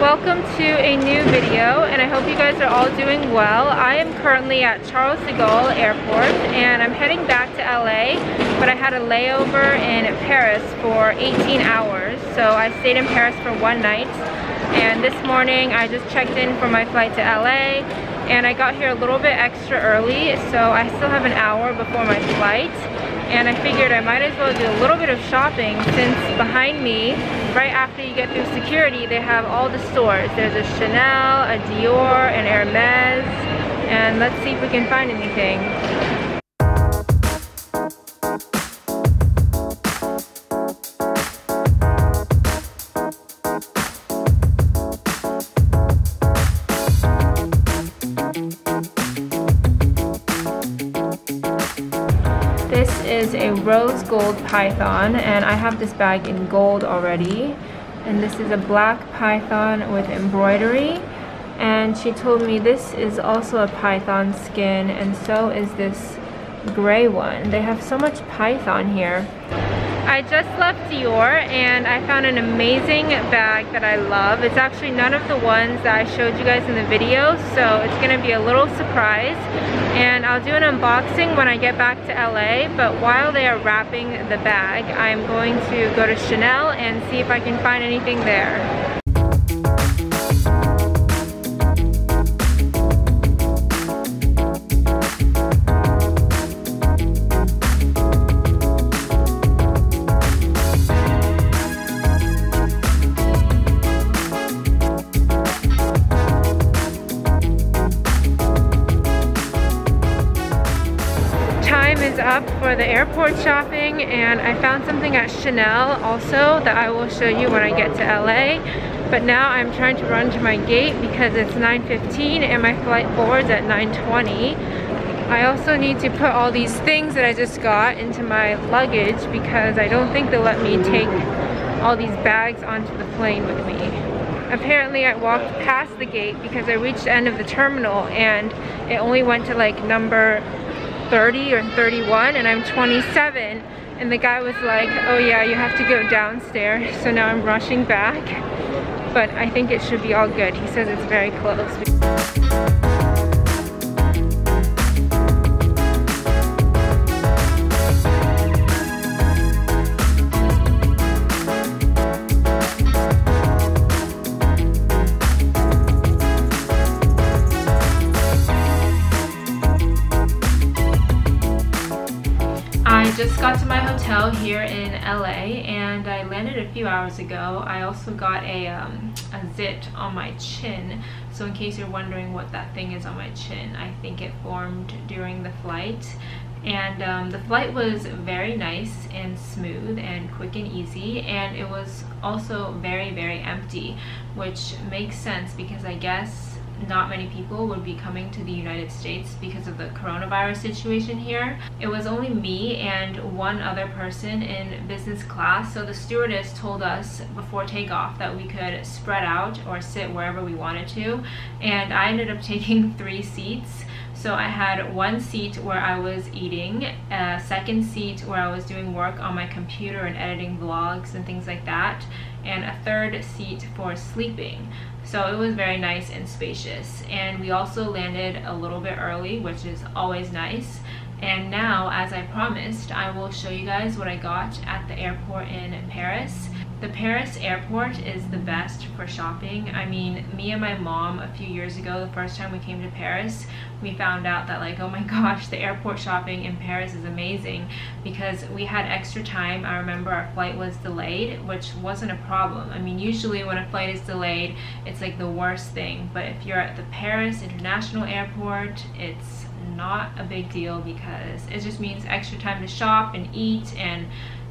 Welcome to a new video and I hope you guys are all doing well. I am currently at Charles de Gaulle Airport and I'm heading back to LA but I had a layover in Paris for 18 hours so I stayed in Paris for one night and this morning I just checked in for my flight to LA and I got here a little bit extra early so I still have an hour before my flight and I figured I might as well do a little bit of shopping since behind me, right after you get through security, they have all the stores. There's a Chanel, a Dior, an Hermes, and let's see if we can find anything. Rose gold python and I have this bag in gold already and this is a black python with embroidery and she told me this is also a python skin and so is this gray one. They have so much python here. I just left Dior and I found an amazing bag that I love. It's actually none of the ones that I showed you guys in the video, so it's gonna be a little surprise. And I'll do an unboxing when I get back to LA, but while they are wrapping the bag, I'm going to go to Chanel and see if I can find anything there. Airport shopping and I found something at Chanel also that I will show you when I get to LA. But now I'm trying to run to my gate because it's 9.15 and my flight boards at 9.20. I also need to put all these things that I just got into my luggage because I don't think they'll let me take all these bags onto the plane with me. Apparently I walked past the gate because I reached the end of the terminal and it only went to like number 30 or 31 and I'm 27 and the guy was like oh yeah you have to go downstairs. So now I'm rushing back. But I think it should be all good. He says it's very close got to my hotel here in LA and I landed a few hours ago. I also got a, um, a zit on my chin. So in case you're wondering what that thing is on my chin, I think it formed during the flight. And um, the flight was very nice and smooth and quick and easy and it was also very, very empty, which makes sense because I guess not many people would be coming to the United States because of the coronavirus situation here. It was only me and one other person in business class, so the stewardess told us before takeoff that we could spread out or sit wherever we wanted to, and I ended up taking three seats. So I had one seat where I was eating, a second seat where I was doing work on my computer and editing vlogs and things like that, and a third seat for sleeping. So it was very nice and spacious. And we also landed a little bit early, which is always nice. And now, as I promised, I will show you guys what I got at the airport in Paris. The Paris airport is the best for shopping. I mean, me and my mom a few years ago, the first time we came to Paris, we found out that like, oh my gosh, the airport shopping in Paris is amazing because we had extra time. I remember our flight was delayed, which wasn't a problem. I mean, usually when a flight is delayed, it's like the worst thing. But if you're at the Paris International Airport, it's not a big deal because it just means extra time to shop and eat and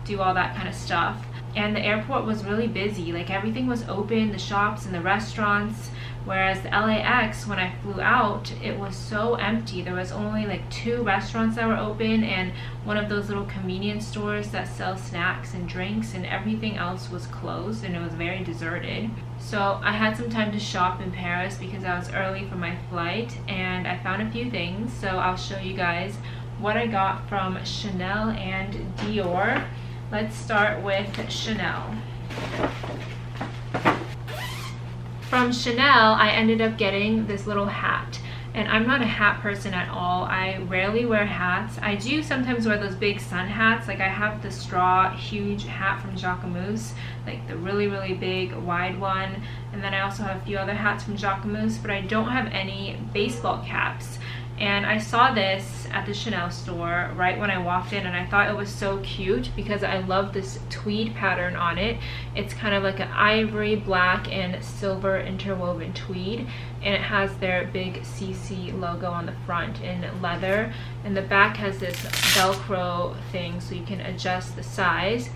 do all that kind of stuff and the airport was really busy. Like everything was open the shops and the restaurants whereas the LAX when I flew out it was so empty. There was only like two restaurants that were open and one of those little convenience stores that sell snacks and drinks and everything else was closed and it was very deserted. So I had some time to shop in Paris because I was early for my flight and I found a few things. So I'll show you guys what I got from Chanel and Dior Let's start with Chanel. From Chanel, I ended up getting this little hat and I'm not a hat person at all. I rarely wear hats. I do sometimes wear those big sun hats. Like I have the straw huge hat from Jacquemus, like the really, really big wide one. And then I also have a few other hats from Jacquemus, but I don't have any baseball caps. And I saw this at the Chanel store right when I walked in and I thought it was so cute because I love this tweed pattern on it. It's kind of like an ivory, black, and silver interwoven tweed and it has their big CC logo on the front in leather and the back has this velcro thing so you can adjust the size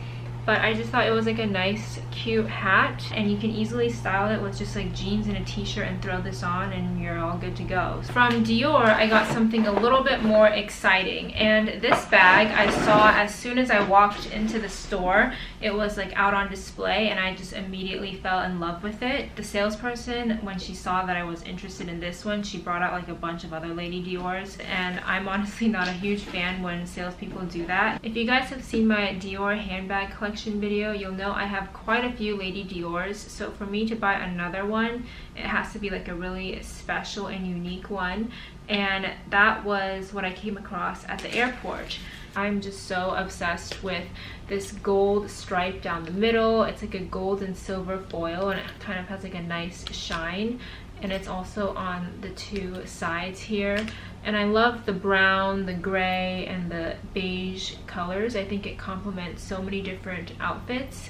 but I just thought it was like a nice cute hat and you can easily style it with just like jeans and a t-shirt and throw this on and you're all good to go. From Dior I got something a little bit more exciting and this bag I saw as soon as I walked into the store it was like out on display and I just immediately fell in love with it. The salesperson when she saw that I was interested in this one she brought out like a bunch of other Lady Dior's and I'm honestly not a huge fan when salespeople do that. If you guys have seen my Dior handbag collection video, you'll know I have quite a few Lady Dior's. So for me to buy another one, it has to be like a really special and unique one. And that was what I came across at the airport. I'm just so obsessed with this gold stripe down the middle. It's like a gold and silver foil and it kind of has like a nice shine and it's also on the two sides here and I love the brown, the gray, and the beige colors. I think it complements so many different outfits.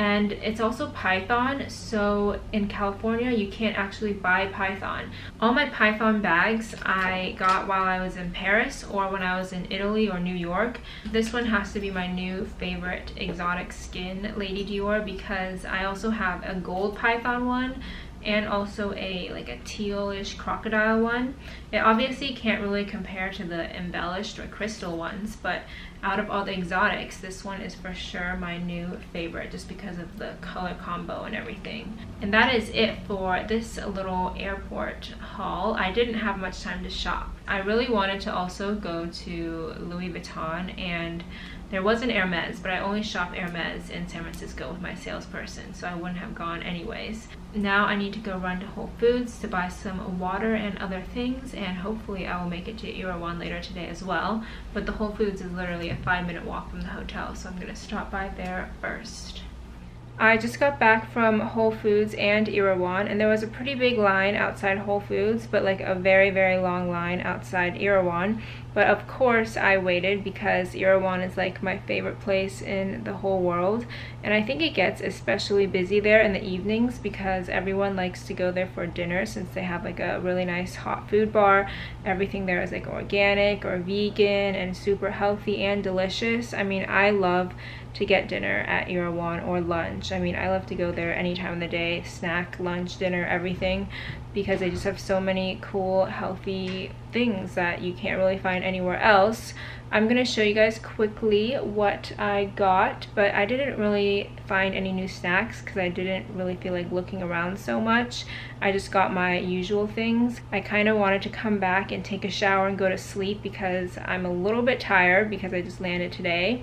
And it's also python, so in California you can't actually buy python. All my python bags I got while I was in Paris or when I was in Italy or New York. This one has to be my new favorite exotic skin Lady Dior because I also have a gold python one and also a like a tealish crocodile one. It obviously can't really compare to the embellished or crystal ones, but out of all the exotics, this one is for sure my new favorite just because of the color combo and everything. And that is it for this little airport haul. I didn't have much time to shop. I really wanted to also go to Louis Vuitton and there was an Hermes, but I only shop Hermes in San Francisco with my salesperson, so I wouldn't have gone anyways. Now I need to go run to Whole Foods to buy some water and other things, and hopefully I will make it to Erewhon later today as well. But the Whole Foods is literally a five minute walk from the hotel, so I'm gonna stop by there first. I just got back from Whole Foods and Erewhon, and there was a pretty big line outside Whole Foods but like a very very long line outside Erewhon. but of course I waited because Erewhon is like my favorite place in the whole world. And I think it gets especially busy there in the evenings because everyone likes to go there for dinner since they have like a really nice hot food bar. Everything there is like organic or vegan and super healthy and delicious. I mean I love to get dinner at Erewhon or lunch. I mean, I love to go there any time of the day, snack, lunch, dinner, everything, because they just have so many cool, healthy things that you can't really find anywhere else. I'm to show you guys quickly what I got, but I didn't really find any new snacks because I didn't really feel like looking around so much. I just got my usual things. I kind of wanted to come back and take a shower and go to sleep because I'm a little bit tired because I just landed today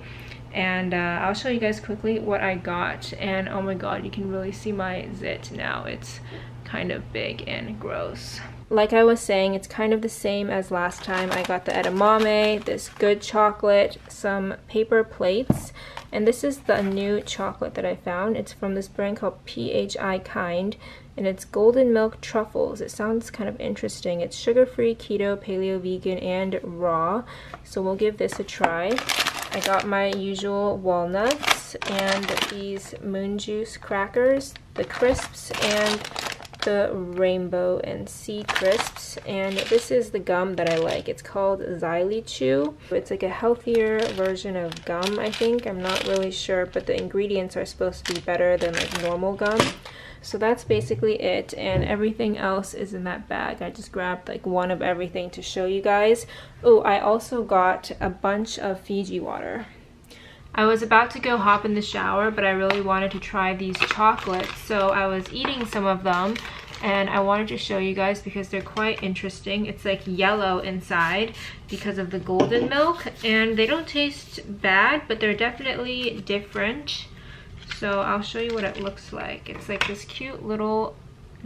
and uh, I'll show you guys quickly what I got and oh my god you can really see my zit now it's kind of big and gross like I was saying it's kind of the same as last time I got the edamame this good chocolate some paper plates and this is the new chocolate that I found it's from this brand called PHI Kind and it's golden milk truffles. It sounds kind of interesting. It's sugar-free, keto, paleo, vegan, and raw. So we'll give this a try. I got my usual walnuts and these moon juice crackers, the crisps, and the rainbow and sea crisps and this is the gum that I like it's called XyliChew it's like a healthier version of gum I think I'm not really sure but the ingredients are supposed to be better than like normal gum so that's basically it and everything else is in that bag. I just grabbed like one of everything to show you guys. Oh, I also got a bunch of Fiji water. I was about to go hop in the shower, but I really wanted to try these chocolates, so I was eating some of them and I wanted to show you guys because they're quite interesting. It's like yellow inside because of the golden milk and they don't taste bad, but they're definitely different. So I'll show you what it looks like. It's like this cute little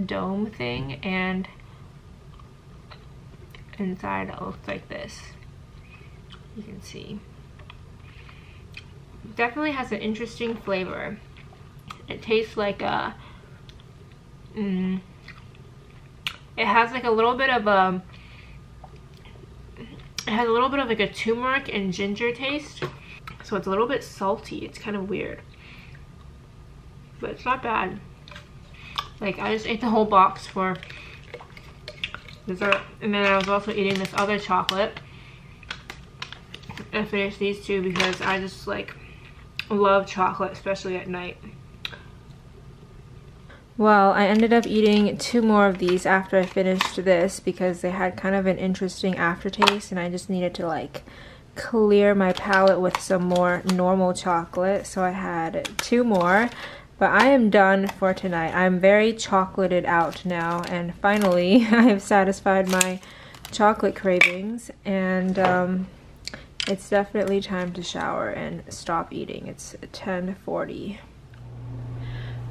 dome thing and inside it looks like this. You can see. Definitely has an interesting flavor. It tastes like a, mm, it has like a little bit of a, it has a little bit of like a turmeric and ginger taste. So it's a little bit salty. It's kind of weird. But it's not bad. Like I just ate the whole box for dessert. And then I was also eating this other chocolate. I finished these two because I just like love chocolate, especially at night. Well, I ended up eating two more of these after I finished this because they had kind of an interesting aftertaste and I just needed to like clear my palate with some more normal chocolate. So I had two more. But I am done for tonight. I'm very chocolated out now and finally I have satisfied my chocolate cravings and um, it's definitely time to shower and stop eating. It's 1040.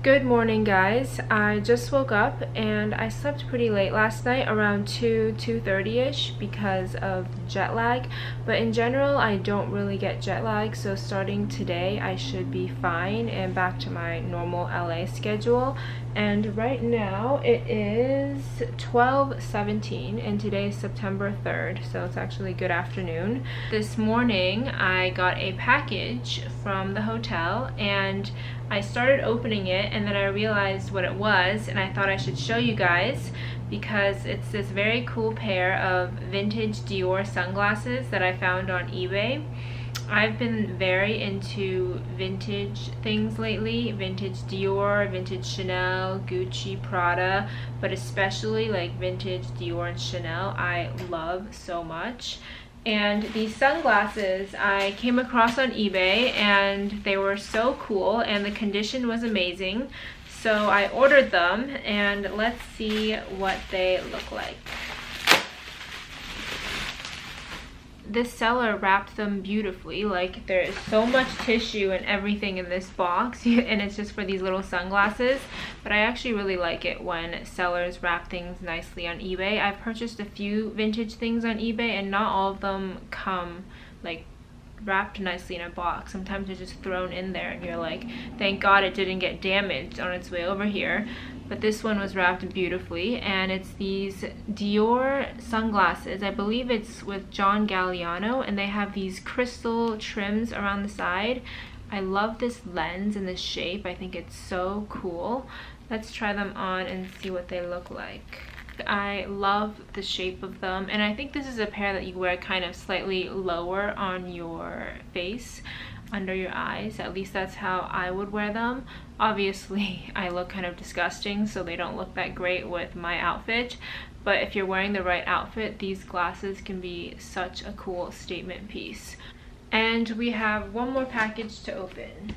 Good morning guys. I just woke up and I slept pretty late last night around 2, 2.30ish because of jet lag. But in general I don't really get jet lag so starting today I should be fine and back to my normal LA schedule. And right now it is 12.17 and today is September 3rd so it's actually good afternoon. This morning I got a package from the hotel and I started opening it and then I realized what it was and I thought I should show you guys because it's this very cool pair of vintage Dior sunglasses that I found on eBay. I've been very into vintage things lately, vintage Dior, vintage Chanel, Gucci, Prada, but especially like vintage Dior and Chanel I love so much. And these sunglasses I came across on eBay and they were so cool and the condition was amazing. So I ordered them and let's see what they look like. this seller wrapped them beautifully. Like there is so much tissue and everything in this box and it's just for these little sunglasses. But I actually really like it when sellers wrap things nicely on eBay. I've purchased a few vintage things on eBay and not all of them come like wrapped nicely in a box. Sometimes it's just thrown in there and you're like, thank God it didn't get damaged on its way over here but this one was wrapped beautifully and it's these Dior sunglasses. I believe it's with John Galliano and they have these crystal trims around the side. I love this lens and this shape. I think it's so cool. Let's try them on and see what they look like. I love the shape of them and I think this is a pair that you wear kind of slightly lower on your face under your eyes. At least that's how I would wear them. Obviously, I look kind of disgusting, so they don't look that great with my outfit. But if you're wearing the right outfit, these glasses can be such a cool statement piece. And we have one more package to open.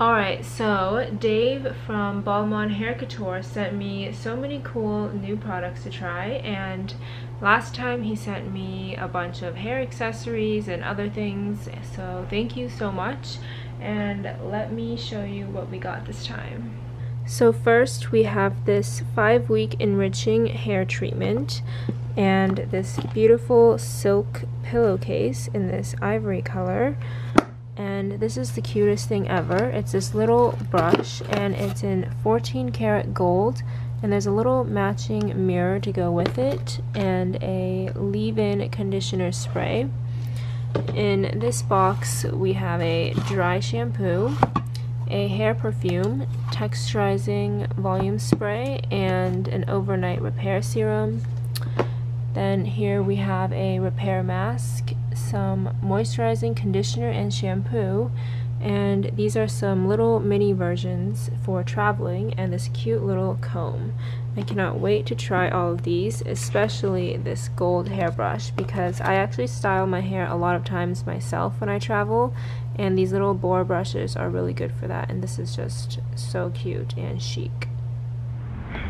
Alright, so Dave from Balmain Hair Couture sent me so many cool new products to try and last time he sent me a bunch of hair accessories and other things so thank you so much and let me show you what we got this time. So first we have this 5 week enriching hair treatment and this beautiful silk pillowcase in this ivory color and this is the cutest thing ever. It's this little brush and it's in 14 karat gold and there's a little matching mirror to go with it and a leave-in conditioner spray. In this box we have a dry shampoo, a hair perfume, texturizing volume spray, and an overnight repair serum. Then here we have a repair mask some moisturizing conditioner and shampoo and these are some little mini versions for traveling and this cute little comb. I cannot wait to try all of these, especially this gold hairbrush because I actually style my hair a lot of times myself when I travel and these little boar brushes are really good for that and this is just so cute and chic.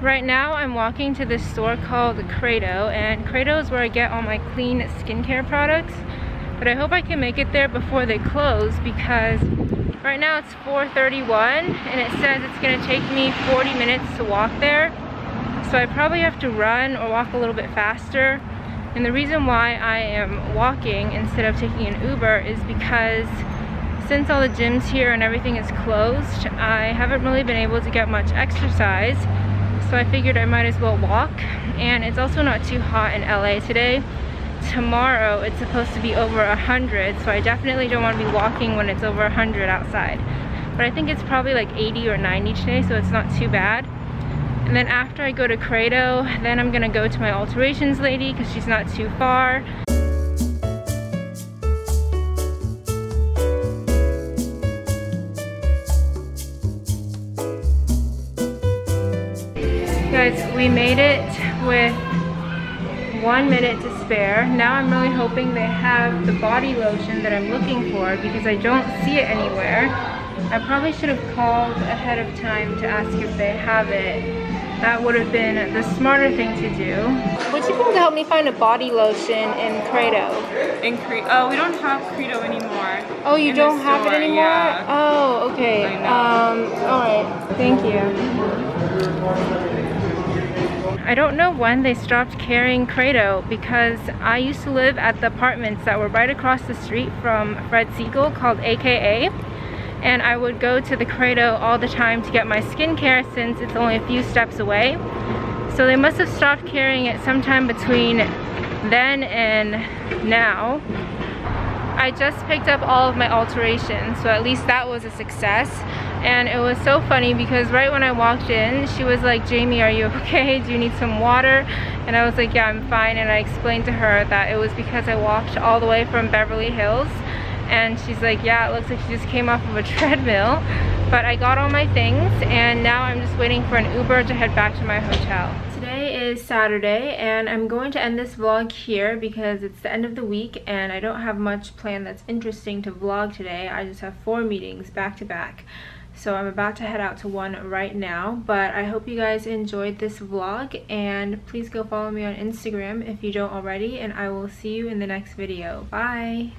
Right now I'm walking to this store called Credo and Credo is where I get all my clean skincare products but I hope I can make it there before they close because Right now it's 4.31 and it says it's gonna take me 40 minutes to walk there. So I probably have to run or walk a little bit faster. And the reason why I am walking instead of taking an Uber is because since all the gyms here and everything is closed, I haven't really been able to get much exercise. So I figured I might as well walk. And it's also not too hot in LA today. Tomorrow it's supposed to be over 100, so I definitely don't want to be walking when it's over 100 outside. But I think it's probably like 80 or 90 today, so it's not too bad. And then after I go to Credo, then I'm gonna go to my alterations lady because she's not too far. We made it with one minute to spare. Now I'm really hoping they have the body lotion that I'm looking for because I don't see it anywhere. I probably should have called ahead of time to ask if they have it. That would have been the smarter thing to do. Would you be able to help me find a body lotion in Credo? In Credo? Oh, we don't have Credo anymore. Oh, you don't have it anymore? Yeah. Oh, okay. Um, alright. Thank you. I don't know when they stopped carrying Credo because I used to live at the apartments that were right across the street from Fred Segal called AKA and I would go to the Credo all the time to get my skincare since it's only a few steps away. So they must have stopped carrying it sometime between then and now. I just picked up all of my alterations, so at least that was a success. And it was so funny because right when I walked in, she was like, Jaime, are you okay? Do you need some water? And I was like, yeah, I'm fine. And I explained to her that it was because I walked all the way from Beverly Hills and she's like yeah it looks like she just came off of a treadmill but I got all my things and now I'm just waiting for an Uber to head back to my hotel. Today is Saturday and I'm going to end this vlog here because it's the end of the week and I don't have much planned that's interesting to vlog today. I just have four meetings back to back. So I'm about to head out to one right now, but I hope you guys enjoyed this vlog and please go follow me on Instagram if you don't already and I will see you in the next video. Bye!